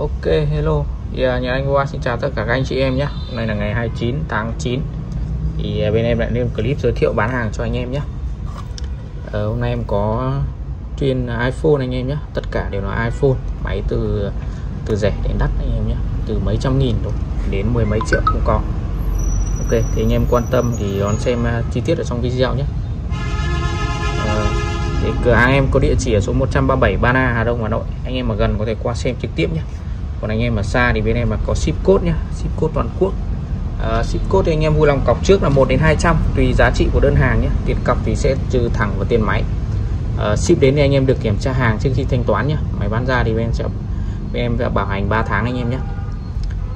Ok hello. Dạ, thì nhà anh Hoa xin chào tất cả các anh chị em nhé. Hôm nay là ngày 29 tháng 9 thì à, bên em lại lên clip giới thiệu bán hàng cho anh em nhé. Ờ, hôm nay em có chuyên iPhone anh em nhé. Tất cả đều là iPhone. Máy từ từ rẻ đến đắt anh em nhé. Từ mấy trăm nghìn thôi đến mười mấy triệu cũng có. Ok thì anh em quan tâm thì đón xem à, chi tiết ở trong video nhé. Ờ, thì cửa hàng em có địa chỉ ở số 137 Ba Na Hà Đông Hà Nội. Anh em mà gần có thể qua xem trực tiếp nhé còn anh em mà xa thì bên em là có ship code nhá, ship code toàn quốc. À, ship code thì anh em vui lòng cọc trước là 1 đến 200 tùy giá trị của đơn hàng nhé tiền cọc thì sẽ trừ thẳng vào tiền máy. À, ship đến thì anh em được kiểm tra hàng trước khi thanh toán nhé máy bán ra thì bên em sẽ bên em sẽ bảo hành 3 tháng anh em nhé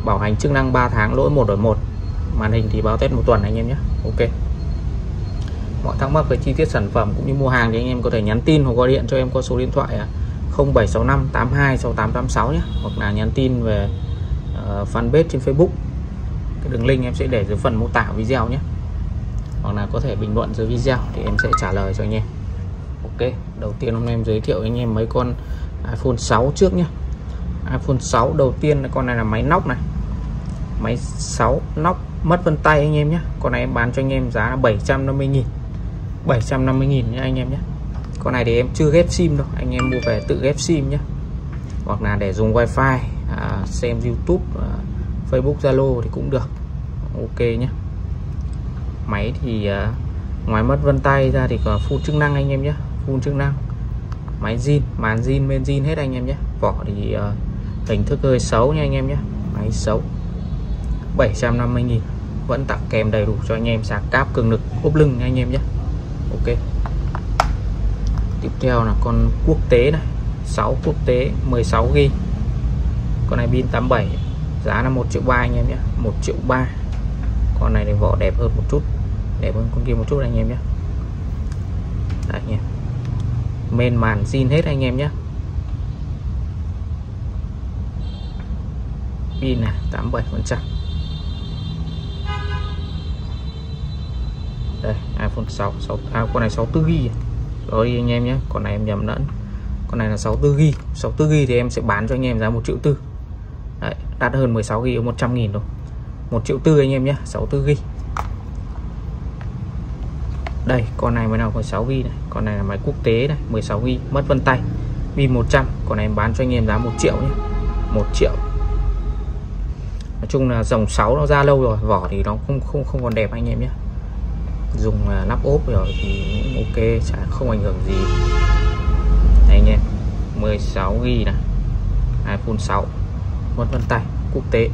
bảo hành chức năng 3 tháng lỗi một đổi một. Màn hình thì báo test một tuần anh em nhé ok. Mọi thắc mắc về chi tiết sản phẩm cũng như mua hàng thì anh em có thể nhắn tin hoặc gọi điện cho em qua số điện thoại 0765 82 6886 nhé. Hoặc là nhắn tin về uh, fanpage trên Facebook. Cái đường link em sẽ để dưới phần mô tả video nhé. Hoặc là có thể bình luận dưới video thì em sẽ trả lời cho anh em. Ok đầu tiên hôm nay em giới thiệu anh em mấy con iPhone 6 trước nhé. iPhone 6 đầu tiên là con này là máy nóc này. Máy 6 nóc mất vân tay anh em nhé. Con này em bán cho anh em giá là 750 nghìn. 750 nghìn nhé anh em nhé con này thì em chưa ghép sim đâu anh em mua về tự ghép sim nhé. Hoặc là để dùng wifi à, xem youtube à, facebook zalo thì cũng được. Ok nhé. Máy thì à, ngoài mất vân tay ra thì có full chức năng anh em nhé full chức năng. Máy zin màn zin bên zin hết anh em nhé. Vỏ thì à, hình thức hơi xấu nha anh em nhé máy xấu. 750 nghìn vẫn tặng kèm đầy đủ cho anh em sạc cáp cường lực ốp lưng nha anh em nhé. Ok tiếp theo là con quốc tế này. 6 quốc tế 16 g con này pin 87 giá là 1 triệu 3 anh em nhé. 1 triệu 3 con này thì vỏ đẹp hơn một chút. Đẹp hơn con kia một chút anh em nhé. Đấy anh em men màn zin hết anh em nhé. Pin này 87 phần trăm. Đây iPhone 6, 6 à, con này 64 GB rồi anh em nhé con này em nhầm lẫn. Con này là 64 GB 64 GB thì em sẽ bán cho anh em giá 1 triệu tư. Đấy, đắt hơn 16 GB 100 nghìn thôi. 1 triệu tư anh em nhé 64 GB đây con này mới nào 16 g này. Con này là máy quốc tế này 16 g mất vân tay. Pin 100 con này em bán cho anh em giá 1 triệu nhé. 1 triệu. Nói chung là dòng 6 nó ra lâu rồi vỏ thì nó không không không còn đẹp anh em nhé dùng à, nắp ốp rồi thì cũng ok chả không ảnh hưởng gì. Này anh em 16 g này iPhone 6 vân vân tay quốc tế.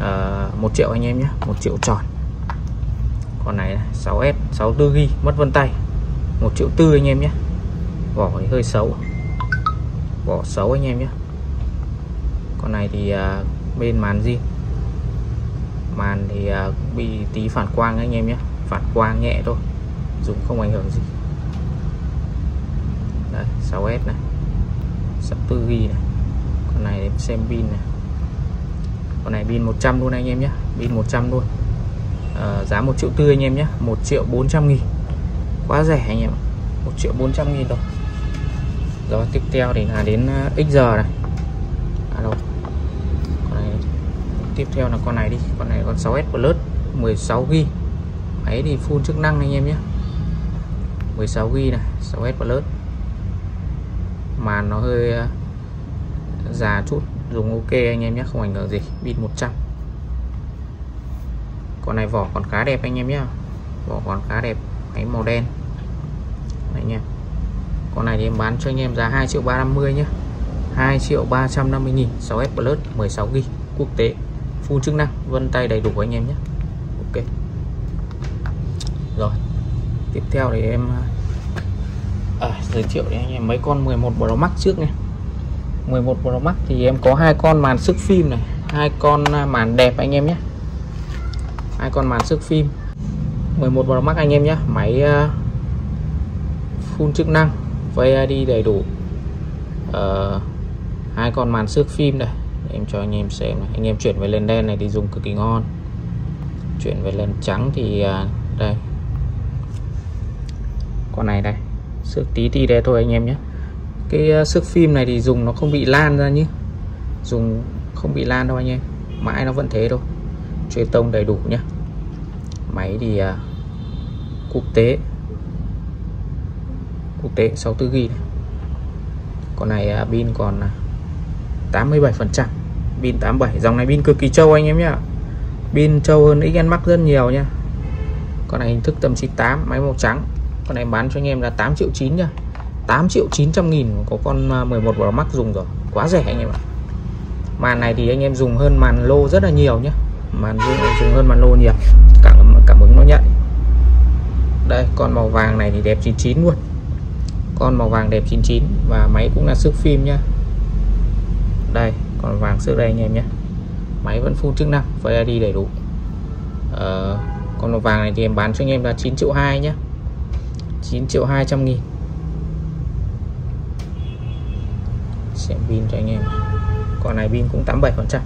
Ờ, à, 1 triệu anh em nhé 1 triệu tròn. Con này 6S 64 g mất vân tay. 1 triệu tư anh em nhé. Vỏ thì hơi xấu. Vỏ xấu anh em nhé. Con này thì à, bên màn gì màn thì à, bị tí phản quang anh em nhé phạt quang nhẹ thôi dùng không ảnh hưởng gì. Đây 6S này 64 g này con này xem pin này. Con này pin 100 luôn anh em nhé pin 100 luôn. À, giá 1 triệu tư anh em nhé 1 triệu 400 nghìn. Quá rẻ anh em 1 triệu 400 nghìn thôi. Rồi tiếp theo thì là đến ờ, XR này. À đâu? Con này tiếp theo là con này đi con này con 6S Plus 16 gb máy thì full chức năng anh em nhé. 16 g này 6S Plus màn nó hơi ờ, già chút, dùng ok anh em nhé, không ảnh hưởng gì. Pin 100 con này vỏ còn khá đẹp anh em nhé. Vỏ còn khá đẹp, máy màu đen. Đấy nha. Con này thì em bán cho anh em giá 2 triệu 350 nhé. 2 triệu 350 nghìn 6S Plus 16 g quốc tế, full chức năng, vân tay đầy đủ anh em nhé ok rồi tiếp theo thì em à, à giới thiệu với anh em. Mấy con? 11 Pro Max trước nha. 11 Pro Max thì em có hai con màn sức phim này hai con à, màn đẹp anh em nhé. Hai con màn sức phim. 11 Pro Max anh em nhé. Máy uh, full chức năng VID đầy đủ. Uh, hai con màn sức phim này em cho anh em xem này. anh em chuyển về lên đen này thì dùng cực kỳ ngon. Chuyển về lên trắng thì uh, đây con này đây. Xước tí tí đây thôi anh em nhé. Cái ờ, xước phim này thì dùng nó không bị lan ra nhé. Dùng không bị lan đâu anh em. Mãi nó vẫn thế thôi. Truyền tông đầy đủ nhé. máy thì à, quốc tế. Quốc tế 64 GB này. con này uh, pin còn à, 87 phần trăm. Pin 87 dòng này pin cực kỳ trâu anh em nhá. Pin trâu hơn XN Max rất nhiều nha con này hình thức tầm 98 máy màu trắng con này bán cho anh em là 8 triệu 9 nha 8 triệu 900 nghìn có con à, 11 Pro Max dùng rồi. Quá rẻ anh em ạ. Màn này thì anh em dùng hơn màn lô rất là nhiều nhé màn dùng, dùng hơn màn lô nhiều. Cảm cảm ứng nó nhận đây con màu vàng này thì đẹp 99 luôn. Con màu vàng đẹp 99 và máy cũng là sức phim nhá. Đây còn vàng xước đây anh em nhé máy vẫn full chức năng với ID đầy đủ. Ờ, con màu vàng này thì em bán cho anh em là 9 triệu 2 nhé 9 triệu 200 nghìn. Xem pin cho anh em. Con này pin cũng 87 phần trăm.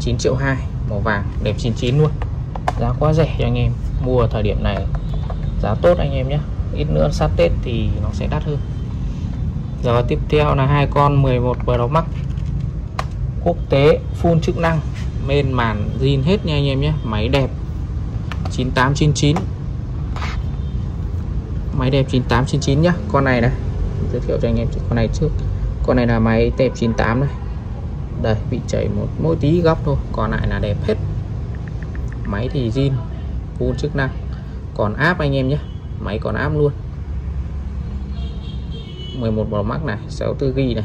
9 triệu 2 màu vàng, đẹp 99 luôn. Giá quá rẻ cho anh em. Mua thời điểm này, giá tốt anh em nhé. Ít nữa sát Tết thì nó sẽ đắt hơn. Giờ tiếp theo là hai con 11 Pro Max. Quốc tế, full chức năng bên màn zin hết nha anh em nhé. Máy đẹp. 9899 máy đẹp 9899 nhá. Con này này, giới thiệu cho anh em con này trước. Con này là máy tệp 98 này. Đây, bị chảy một mỗi tí góc thôi, còn lại là đẹp hết. Máy thì zin, full chức năng. Còn áp anh em nhé, máy còn áp luôn. 11 Pro Max này 64 GB này.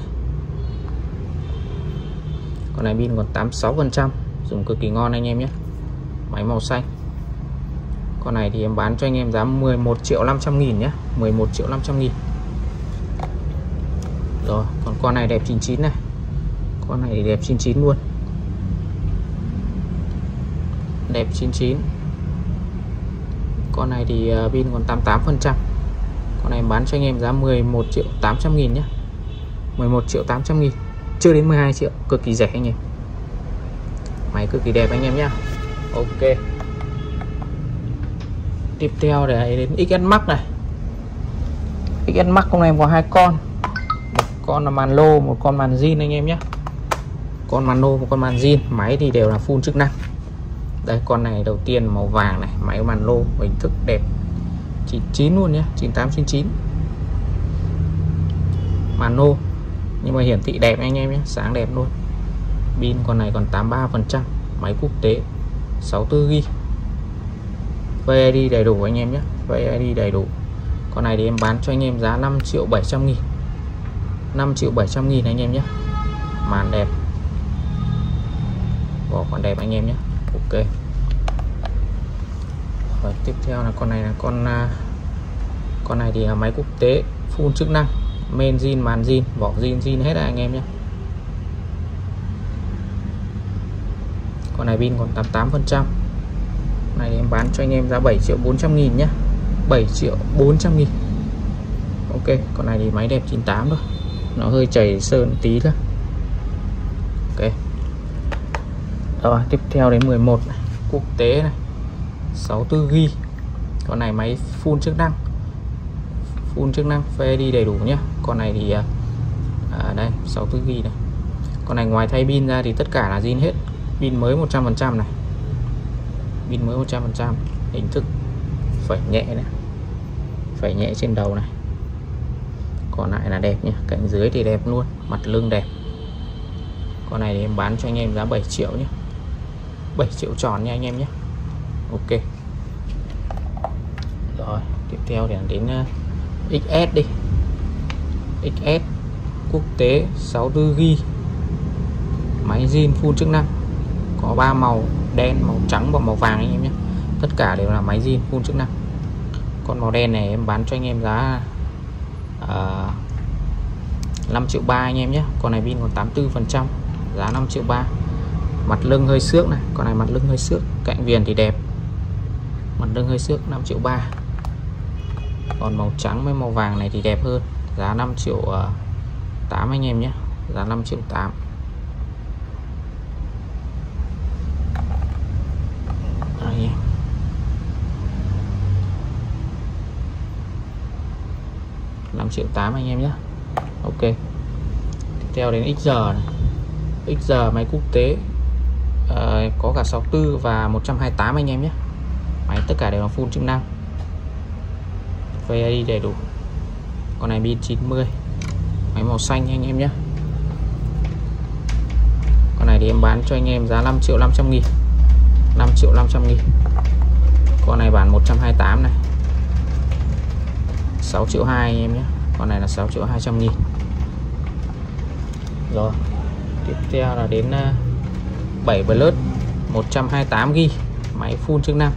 Con này pin còn 86 phần trăm, dùng cực kỳ ngon anh em nhé. Máy màu xanh con này thì em bán cho anh em giá 11 triệu 500 nghìn nhé. 11 triệu 500 nghìn. Rồi, còn con này đẹp 99 này. Con này thì đẹp 99 luôn. Đẹp 99 con này thì à, pin còn 88 phần trăm. Con này bán cho anh em giá 11 triệu 800 nghìn nhé. 11 triệu 800 nghìn. Chưa đến 12 triệu. Cực kỳ rẻ anh em. Máy cực kỳ đẹp anh em nhé Ok tiếp theo để đến XS Max này. XS Max hôm nay em có hai con. Một con là màn lô, một con màn zin anh em nhé. Con màn lô, một con màn zin. Máy thì đều là full chức năng. Đây, con này đầu tiên màu vàng này. Máy màn lô, hình thức đẹp. 99 luôn nhé 9899 màn lô, nhưng mà hiển thị đẹp anh em nhé, sáng đẹp luôn. Pin con này còn 83 phần trăm, máy quốc tế 64 GB VID đầy đủ anh em nhé. VID đầy đủ. Con này thì em bán cho anh em giá 5 triệu 700 nghìn. 5 triệu 700 nghìn anh em nhé. Màn đẹp. Vỏ còn đẹp anh em nhé. Ok. Rồi, tiếp theo là con này là con à, con này thì là máy quốc tế full chức năng. Men zin màn zin vỏ zin zin hết anh em nhé. Con này pin còn 88 phần trăm này em bán cho anh em giá 7 triệu 400 nghìn nhé 7 triệu 400 nghìn. Ok con này thì máy đẹp 98 thôi. Nó hơi chảy sơn tí thôi. Ok. Rồi tiếp theo đến 11 này. quốc tế này. 64 GB con này máy full chức năng. Full chức năng phê đi đầy đủ nhé con này thì à, à đây 64 GB này. Con này ngoài thay pin ra thì tất cả là zin hết. Pin mới 100% này pin mới 100% hình thức phải nhẹ này, phải nhẹ trên đầu này. Còn lại là đẹp nhé cạnh dưới thì đẹp luôn, mặt lưng đẹp. Con này thì em bán cho anh em giá 7 triệu nhé 7 triệu tròn nha anh em nhé Ok. Rồi, tiếp theo để đến ờ, XS đi. XS quốc tế 64 GB máy zin full chức năng. Có ba màu đen màu trắng và màu vàng anh em nhé. Tất cả đều là máy zin full chức năng. Con màu đen này em bán cho anh em giá à, uh, 5 triệu ba anh em nhé. Con này pin còn 84 phần trăm giá 5 triệu ba. Mặt lưng hơi xước này con này mặt lưng hơi xước cạnh viền thì đẹp. Mặt lưng hơi xước 5 triệu ba. Còn màu trắng với màu vàng này thì đẹp hơn giá 5 triệu à, 8 anh em nhé. Giá 5 triệu 8 5 triệu 8 anh em nhé. Ok. Tiếp theo đến XR này. XR máy quốc tế uh, có cả 64 và 128 anh em nhé. Máy tất cả đều là full chức năng. VID đầy đủ. Con này pin 90 máy màu xanh anh em nhé. Con này thì em bán cho anh em giá 5 triệu 500 nghìn. 5 triệu 500 nghìn. Con này bản 128 này. 6 triệu 2 anh em nhé con này là 6 triệu 200 nghìn. Rồi, tiếp theo là đến 7 Plus 128 GB máy full chức năng.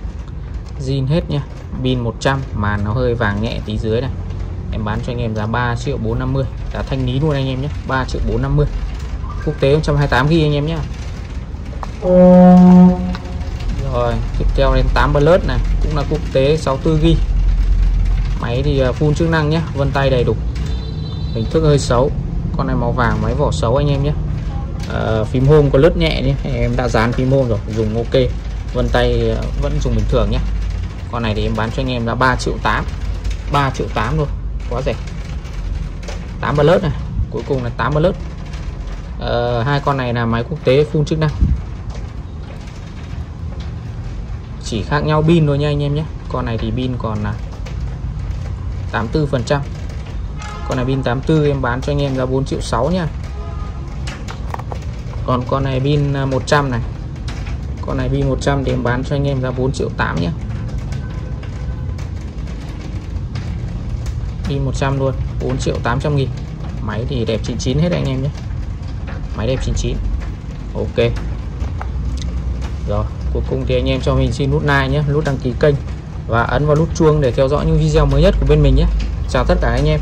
Zin hết nha pin 100 màn nó hơi vàng nhẹ tí dưới này. Em bán cho anh em giá 3 triệu 450 giá thanh lý luôn anh em nhé 3 triệu 450 quốc tế 128 GB anh em nhé rồi, tiếp theo đến 8 Plus này, cũng là quốc tế 64 GB máy thì à, full chức năng nhé vân tay đầy đủ. Hình thức hơi xấu con này màu vàng máy vỏ xấu anh em nhé. À, phím home có lướt nhẹ nhé em đã dán phím home rồi dùng ok. Vân tay à, vẫn dùng bình thường nhé. Con này thì em bán cho anh em là 3 triệu 8 3 triệu 8 thôi quá rẻ. 8 plus này cuối cùng là 8 plus à, hai con này là máy quốc tế full chức năng. Chỉ khác nhau pin thôi nha anh em nhé. Con này thì pin còn là 84 phần trăm. Con này pin 84 em bán cho anh em giá 4 triệu 6 nha còn con này pin à, 100 này. Con này pin 100 thì em bán cho anh em giá 4 triệu 8 nhé pin 100 luôn 4 triệu 800 nghìn. Máy thì đẹp 99 hết anh em nhé. Máy đẹp 99 ok. Rồi, cuối cùng thì anh em cho mình xin nút like nhé, nút đăng ký kênh và ấn vào nút chuông để theo dõi những video mới nhất của bên mình nhé. Chào tất cả anh em.